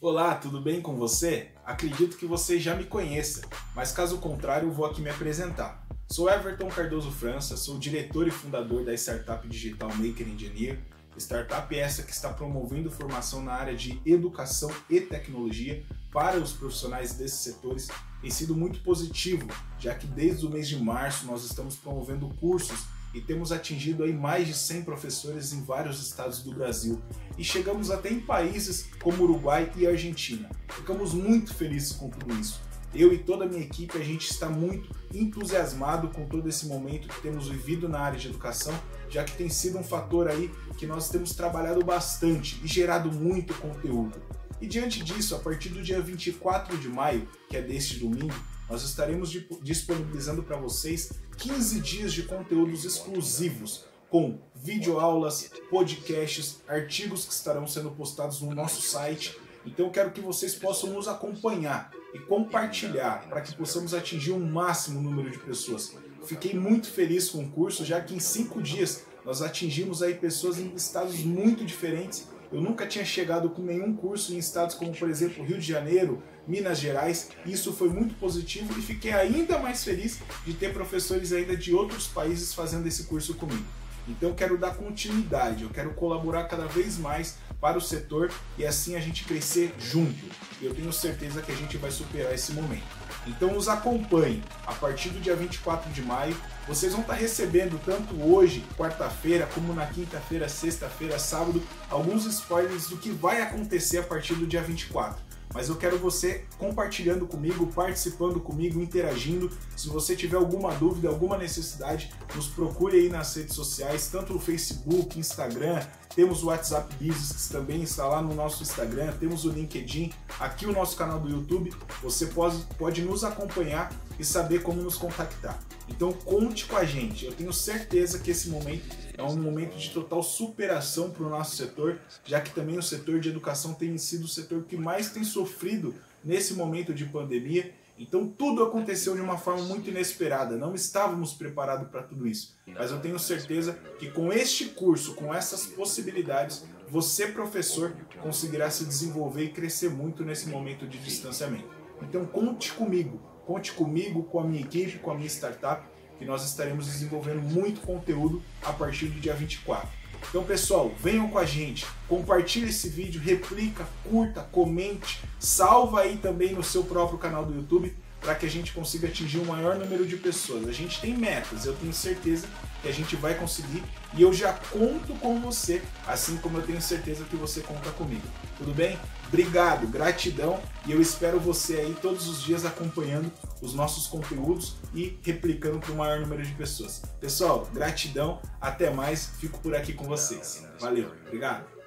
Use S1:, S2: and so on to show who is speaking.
S1: Olá, tudo bem com você? Acredito que você já me conheça, mas caso contrário, vou aqui me apresentar. Sou Everton Cardoso França, sou diretor e fundador da startup digital Maker Engineer, startup essa que está promovendo formação na área de educação e tecnologia para os profissionais desses setores. Tem sido muito positivo, já que desde o mês de março nós estamos promovendo cursos e temos atingido aí mais de 100 professores em vários estados do Brasil e chegamos até em países como Uruguai e Argentina. Ficamos muito felizes com tudo isso. Eu e toda a minha equipe, a gente está muito entusiasmado com todo esse momento que temos vivido na área de educação, já que tem sido um fator aí que nós temos trabalhado bastante e gerado muito conteúdo. E diante disso, a partir do dia 24 de maio, que é deste domingo, nós estaremos disponibilizando para vocês 15 dias de conteúdos exclusivos com videoaulas, podcasts, artigos que estarão sendo postados no nosso site. Então eu quero que vocês possam nos acompanhar e compartilhar para que possamos atingir um máximo número de pessoas. Fiquei muito feliz com o curso, já que em cinco dias nós atingimos aí pessoas em estados muito diferentes. Eu nunca tinha chegado com nenhum curso em estados como, por exemplo, Rio de Janeiro, Minas Gerais. Isso foi muito positivo e fiquei ainda mais feliz de ter professores ainda de outros países fazendo esse curso comigo. Então eu quero dar continuidade, eu quero colaborar cada vez mais para o setor e assim a gente crescer junto. Eu tenho certeza que a gente vai superar esse momento. Então nos acompanhe. A partir do dia 24 de maio, vocês vão estar recebendo tanto hoje, quarta-feira, como na quinta-feira, sexta-feira, sábado, alguns spoilers do que vai acontecer a partir do dia 24 mas eu quero você compartilhando comigo, participando comigo, interagindo. Se você tiver alguma dúvida, alguma necessidade, nos procure aí nas redes sociais, tanto no Facebook, Instagram, temos o WhatsApp Business que também está lá no nosso Instagram, temos o LinkedIn, aqui o nosso canal do YouTube. Você pode, pode nos acompanhar e saber como nos contactar. Então conte com a gente. Eu tenho certeza que esse momento é um momento de total superação para o nosso setor, já que também o setor de educação tem sido o setor que mais tem sofrido nesse momento de pandemia. Então tudo aconteceu de uma forma muito inesperada, não estávamos preparados para tudo isso. Mas eu tenho certeza que com este curso, com essas possibilidades, você, professor, conseguirá se desenvolver e crescer muito nesse momento de distanciamento. Então conte comigo, conte comigo, com a minha equipe, com a minha startup que nós estaremos desenvolvendo muito conteúdo a partir do dia 24. Então, pessoal, venham com a gente, compartilhe esse vídeo, replica, curta, comente, salva aí também no seu próprio canal do YouTube para que a gente consiga atingir o um maior número de pessoas. A gente tem metas, eu tenho certeza que a gente vai conseguir e eu já conto com você, assim como eu tenho certeza que você conta comigo. Tudo bem? Obrigado, gratidão e eu espero você aí todos os dias acompanhando os nossos conteúdos e replicando para o maior número de pessoas. Pessoal, gratidão, até mais, fico por aqui com vocês. Valeu, obrigado.